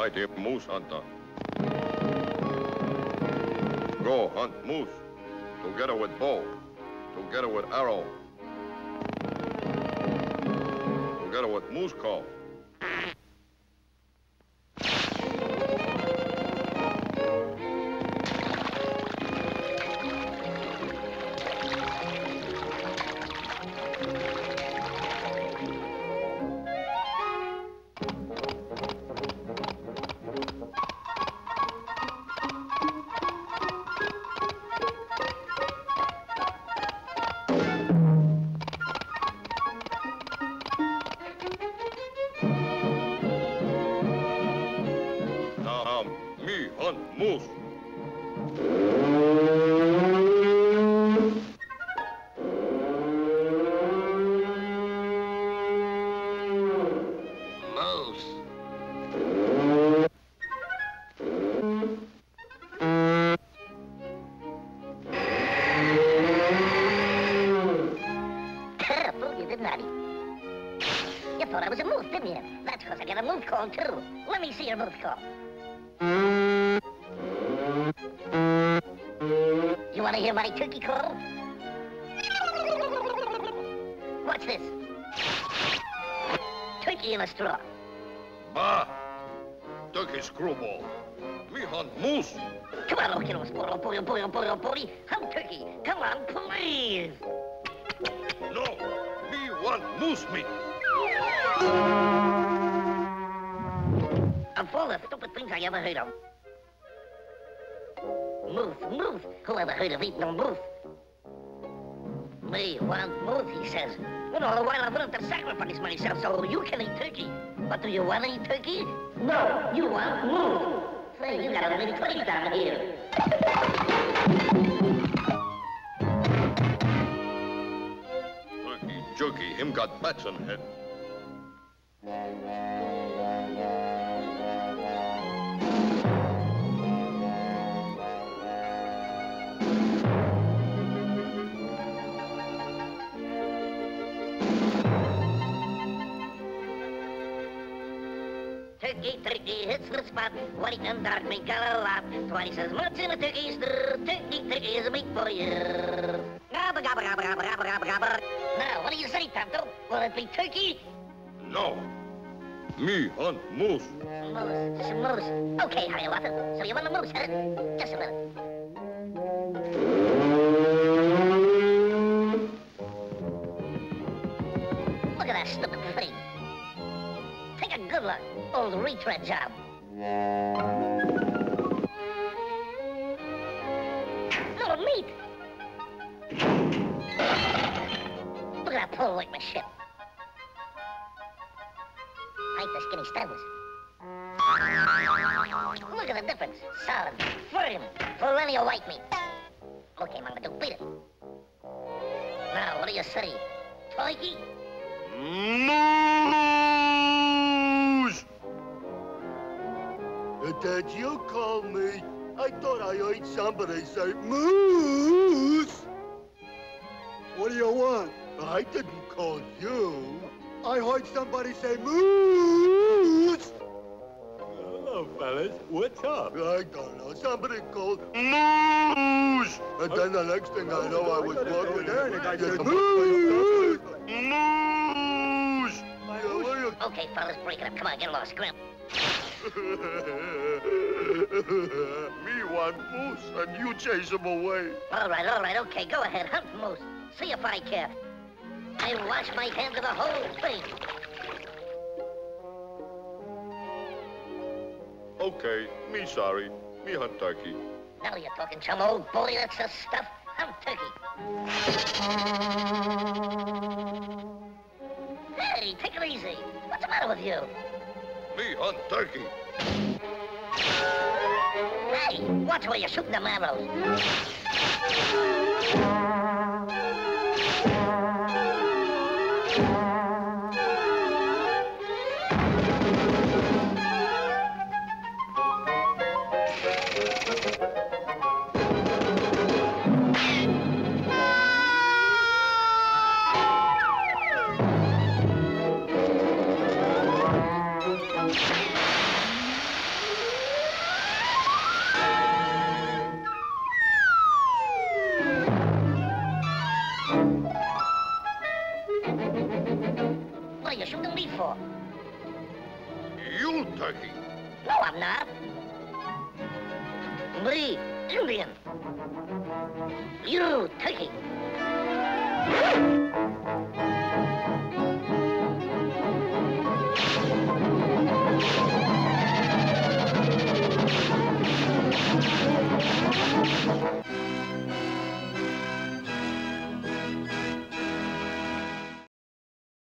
Mighty moose hunter. Go hunt moose. Together with bow. Together with arrow. Together with moose call. Thought I was a moose, didn't you? That's because I got a moose call, too. Let me see your moose call. You want to hear my turkey call? What's this? Turkey in a straw. Bah! Turkey screwball. Me hunt moose. Come on, look, you know, sporo, pori, pori, pori, pori. Hunt turkey. Come on, please. No, we want moose meat. Of all the stupid things I ever heard of. Moose, moose. Who ever heard of eating a moose? Me want moose, he says. Well, all the while I'm willing to sacrifice myself so you can eat turkey. But do you want to eat turkey? No, you want moose. Say, you got a little place down here. Turkey jerky, him got bats on head. Turkey, turkey hits the spot. White and dark make a lot. Twice as much in a turkey. Turkey, turkey is a meat for you. Gabba, gabba, gabba, gabba, gabba, gabba, gabba. Now, what do you say, Tonto? Will it be turkey? No. Me hunt moose. Moose, some moose. Okay, Hiawatha. So you want a moose, huh? Just a minute. Look at that stupid thing. Good look. Old retread job. Little meat. Look at that pull like my ship. I hate the skinny stainless. Look at the difference. Solid, firm, perennial white meat. Okay, Mama, don't beat it. Now, what do you say? Turkey? Moose! Did you call me? I thought I heard somebody say moose. What do you want? I didn't call you. I heard somebody say moose. Hello, fellas. What's up? I don't know. Somebody called. Moose! And then the next thing I know, I was walking there and the guy said Moose! moose. Moose! Okay, fellas, break it up. Come on, get lost. Scram. Me want moose, and you chase him away. All right, all right, okay. Go ahead. Hunt moose. See if I care. I wash my hands of the whole thing. Okay, me sorry. Me hunt turkey. Now you're talking, chum, old boy. That's the stuff. Hunt turkey. Hey, take it easy. What's the matter with you? Me hunt turkey. Hey, watch where you shoot the arrows. Thank shooting me for? You turkey. No, I'm not. Me, Indian. You, turkey.